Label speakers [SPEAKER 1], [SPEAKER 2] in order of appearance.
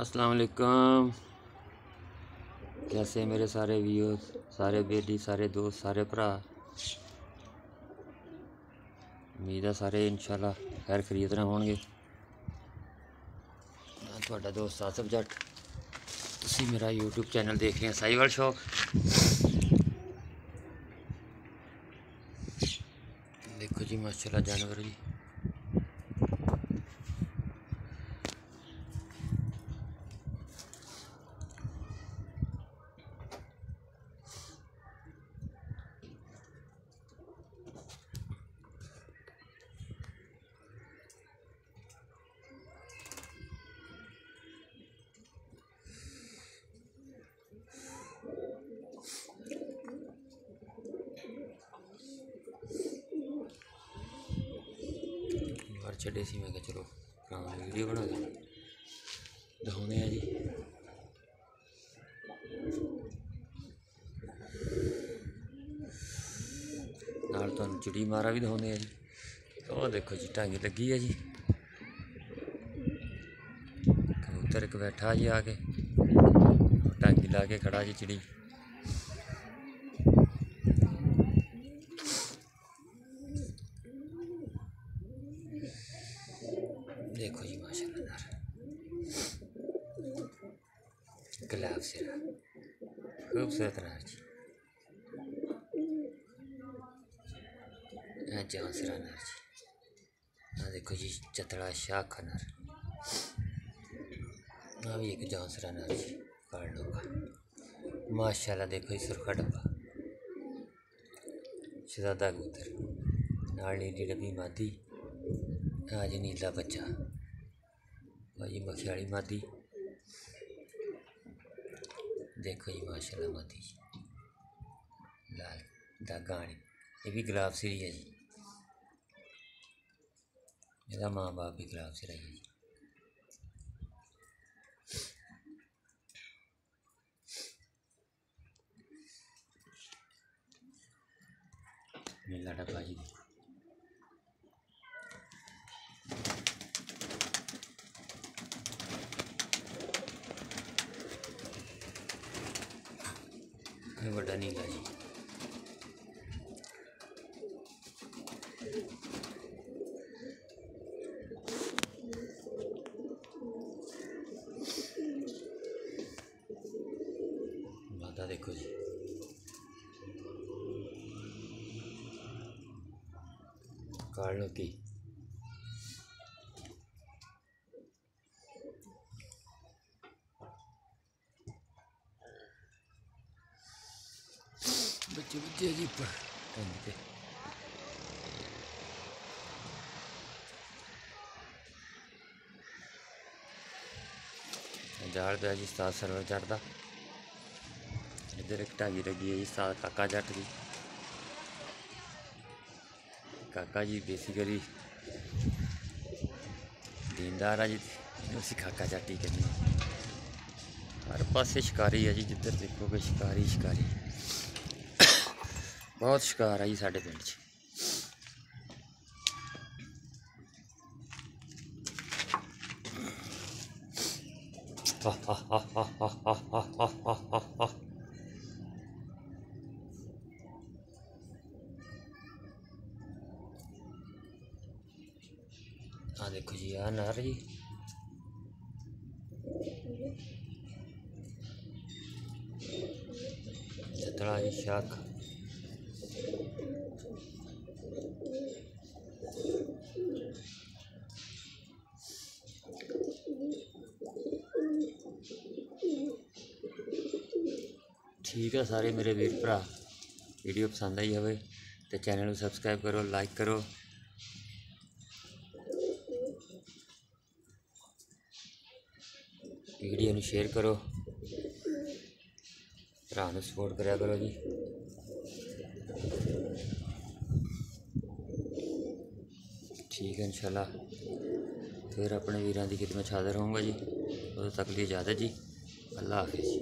[SPEAKER 1] السلام علیکم۔ کیسے میرے سارے ویوز سارے بیلی سارے دوست، سارے بھرا امید ہے سارے انشاءاللہ خیر خرید رہے ہون گے میں تھوڑا دوست آصف جٹ، تسی میرا یوٹیوب چینل دیکھ رہے ہیں سائی وال شوق۔ دیکھو جی ماشاءاللہ جانور جی۔ ਬਾਹਰ ਛੱਡੇ ਸੀ ਮੈਂ ਕਿਹਾ ਚਲੋ ਕਰਾਂਗੇ ਵੀਡੀਓ ਬਣਾ ਕੇ ਦਿਖਾਉਂਦੇ ਆ ਜੀ ਨਾਲ ਤੁਹਾਨੂੰ ਚਿੜੀ ਮਾਰਾ ਵੀ ਦਿਖਾਉਂਦੇ ਆ ਜੀ ਉਹ ਦੇਖੋ ਜੀ ਟਾਂਗੀ ਲੱਗੀ ਆ ਜੀ ਕਬੂਤਰ ਇੱਕ ਬੈਠਾ ਜੀ ਆ ਕੇ ਟਾਂਗੀ ਲਾ ਕੇ ਖੜਾ ਜੀ ਚਿੜੀ خوبصورت رہا جی سرا نر جی ہاں دیکھو جی چتڑا شاہ کھنر ہاں بھی ایک جان سرا نر جی کارڈوں کا ماشاء اللہ دیکھو جی سرخا ڈبا شہزادہ کبوتر نال نیلی ڈبی مادی ہاں جی نیلا بچہ بھائی مکھیالی مادی دیکھو جی ماشاء اللہ مادی جی۔ لال داگا یہ بھی گلاب سری ہے جی۔ یہ ماں باپ بھی گلاب سر ہے جی۔ ڈبا جی دیکھو یہ بڑا نیلا جی۔ مادا دیکھو جی۔ کارلو کی۔ بچے بچے جی پر ٹنگ پہ جی استاد سرور چڑھتا ادھر ایک ٹاگی لگی ہے جی استاد کاکا جٹ دی کاکا جی بیسیکلی دیندار ہے جی اسی کاکا جٹ ہی کہنے ہر پاسے شکاری ہے جی جدھر دیکھو گے شکاری شکاری بہت شکار ہے جی سارے پنڈ ہاں دیکھو جی آ نر جی چتڑا جی ਠੀਕ ਹੈ ਸਾਰੇ ਮੇਰੇ ਵੀਰ ਭਰਾ ਵੀਡੀਓ ਪਸੰਦ ਆਈ ਹੋਵੇ ਤੇ ਚੈਨਲ ਨੂੰ ਸਬਸਕ੍ਰਾਈਬ ਕਰੋ ਲਾਈਕ ਕਰੋ ਵੀਡੀਓ ਨੂੰ ਸ਼ੇਅਰ ਕਰੋ ਭਰਾ ਨੂੰ ਸਪੋਰਟ ਕਰਿਆ ਕਰੋ ਜੀ ਠੀਕ ਹੈ ਇਨਸ਼ਾਅੱਲਾ ਫਿਰ ਆਪਣੇ ਵੀਰਾਂ ਦੀ ਖਿਦਮਤ 'ਚ ਹਾਜ਼ਰ ਹੋਊਂਗਾ ਜੀ ਉਦੋਂ ਤੱਕ ਲਈ ਇਜਾਜ਼ਤ ਜੀ ਅੱਲਾ ਹਾਫਿਜ਼ ਜੀ